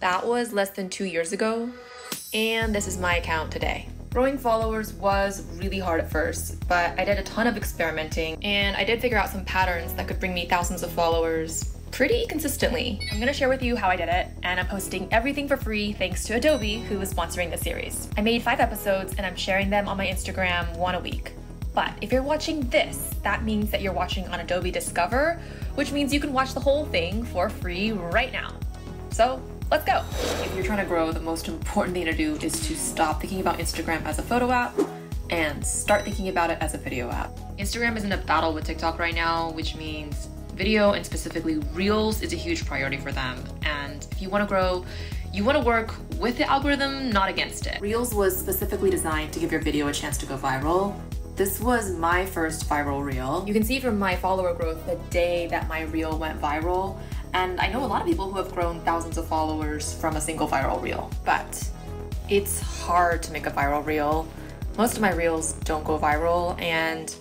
That was less than two years ago, and this is my account today. Growing followers was really hard at first, but I did a ton of experimenting and I did figure out some patterns that could bring me thousands of followers pretty consistently. I'm gonna share with you how I did it, and I'm posting everything for free thanks to Adobe, who is sponsoring the series. I made five episodes and I'm sharing them on my Instagram one a week. But if you're watching this, that means that you're watching on Adobe Discover, which means you can watch the whole thing for free right now. So let's go. If you're trying to grow, the most important thing to do is to stop thinking about Instagram as a photo app and start thinking about it as a video app. Instagram is in a battle with TikTok right now, which means video and specifically Reels is a huge priority for them. And if you want to grow, you want to work with the algorithm, not against it. Reels was specifically designed to give your video a chance to go viral. This was my first viral reel. You can see from my follower growth the day that my reel went viral. And I know a lot of people who have grown thousands of followers from a single viral reel. But it's hard to make a viral reel. Most of my reels don't go viral and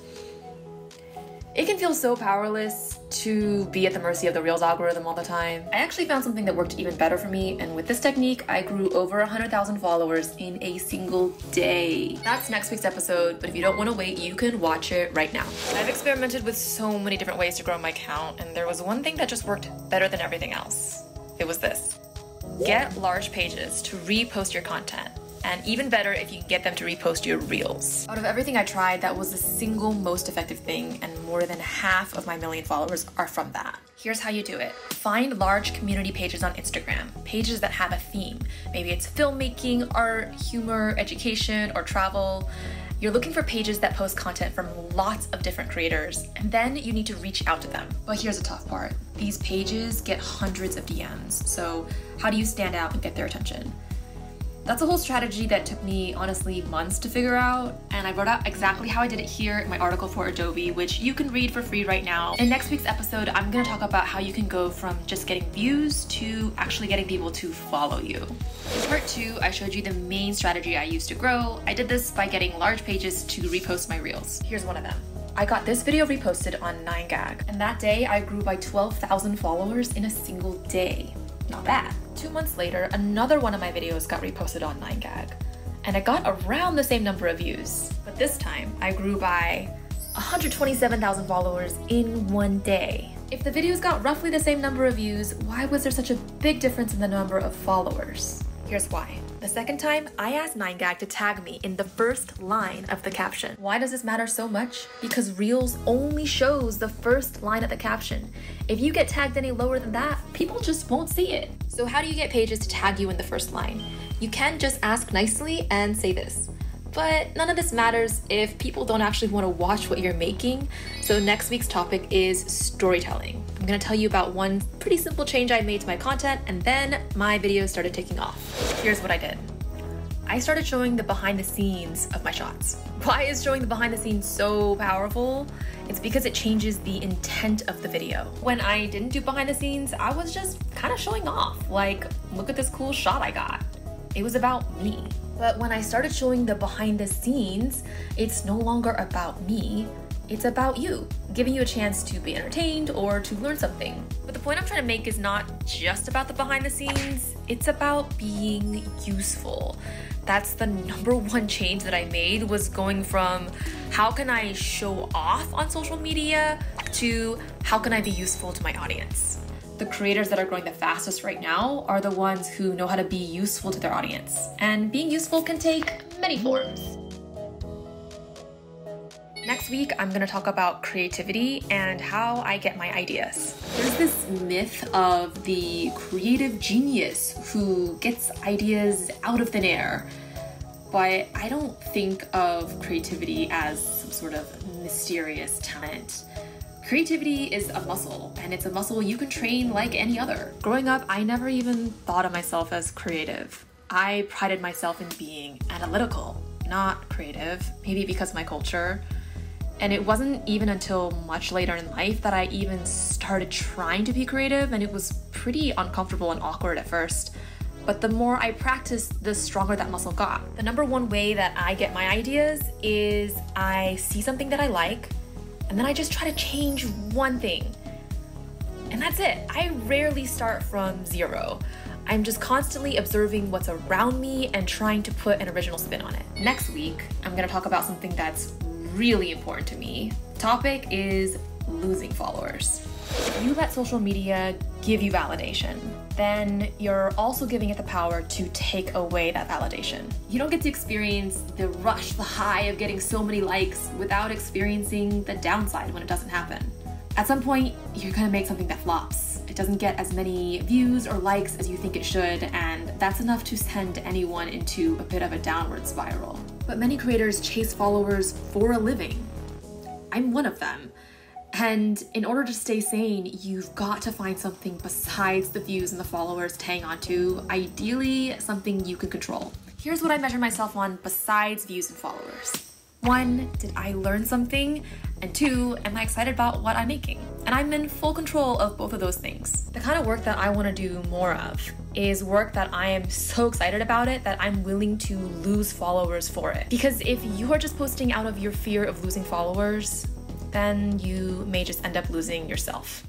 it can feel so powerless to be at the mercy of the Reels algorithm all the time. I actually found something that worked even better for me, and with this technique, I grew over 100,000 followers in a single day. That's next week's episode, but if you don't want to wait, you can watch it right now. I've experimented with so many different ways to grow my account, and there was one thing that just worked better than everything else. It was this. Get large pages to repost your content and even better if you can get them to repost your reels. Out of everything I tried, that was the single most effective thing, and more than half of my million followers are from that. Here's how you do it. Find large community pages on Instagram, pages that have a theme. Maybe it's filmmaking, art, humor, education, or travel. You're looking for pages that post content from lots of different creators, and then you need to reach out to them. But here's the tough part. These pages get hundreds of DMs, so how do you stand out and get their attention? That's a whole strategy that took me honestly months to figure out, and I wrote out exactly how I did it here in my article for Adobe, which you can read for free right now. In next week's episode, I'm gonna talk about how you can go from just getting views to actually getting people to follow you. In part two, I showed you the main strategy I used to grow. I did this by getting large pages to repost my reels. Here's one of them. I got this video reposted on 9gag, and that day I grew by 12,000 followers in a single day. Not bad. Two months later, another one of my videos got reposted on 9gag, and it got around the same number of views. But this time, I grew by 127,000 followers in one day. If the videos got roughly the same number of views, why was there such a big difference in the number of followers? Here's why. The second time, I asked 9gag to tag me in the first line of the caption. Why does this matter so much? Because Reels only shows the first line of the caption. If you get tagged any lower than that, people just won't see it. So how do you get pages to tag you in the first line? You can just ask nicely and say this. But none of this matters if people don't actually want to watch what you're making. So next week's topic is storytelling. I'm gonna tell you about one pretty simple change I made to my content and then my videos started taking off. Here's what I did. I started showing the behind the scenes of my shots. Why is showing the behind the scenes so powerful? It's because it changes the intent of the video. When I didn't do behind the scenes, I was just kind of showing off. Like, look at this cool shot I got. It was about me. But when I started showing the behind the scenes, it's no longer about me, it's about you, giving you a chance to be entertained or to learn something. But the point I'm trying to make is not just about the behind the scenes, it's about being useful. That's the number one change that I made was going from how can I show off on social media to how can I be useful to my audience the creators that are growing the fastest right now are the ones who know how to be useful to their audience. And being useful can take many forms. Next week, I'm gonna talk about creativity and how I get my ideas. There's this myth of the creative genius who gets ideas out of thin air, but I don't think of creativity as some sort of mysterious talent. Creativity is a muscle, and it's a muscle you can train like any other. Growing up, I never even thought of myself as creative. I prided myself in being analytical, not creative, maybe because of my culture. And it wasn't even until much later in life that I even started trying to be creative, and it was pretty uncomfortable and awkward at first. But the more I practiced, the stronger that muscle got. The number one way that I get my ideas is I see something that I like, and then I just try to change one thing. And that's it. I rarely start from zero. I'm just constantly observing what's around me and trying to put an original spin on it. Next week, I'm gonna talk about something that's really important to me. Topic is losing followers. You let social media give you validation, then you're also giving it the power to take away that validation. You don't get to experience the rush, the high of getting so many likes without experiencing the downside when it doesn't happen. At some point, you're gonna make something that flops. It doesn't get as many views or likes as you think it should, and that's enough to send anyone into a bit of a downward spiral. But many creators chase followers for a living. I'm one of them. And in order to stay sane, you've got to find something besides the views and the followers to hang on to, ideally, something you can control. Here's what I measure myself on besides views and followers. One, did I learn something? And two, am I excited about what I'm making? And I'm in full control of both of those things. The kind of work that I want to do more of is work that I am so excited about it that I'm willing to lose followers for it. Because if you are just posting out of your fear of losing followers, then you may just end up losing yourself.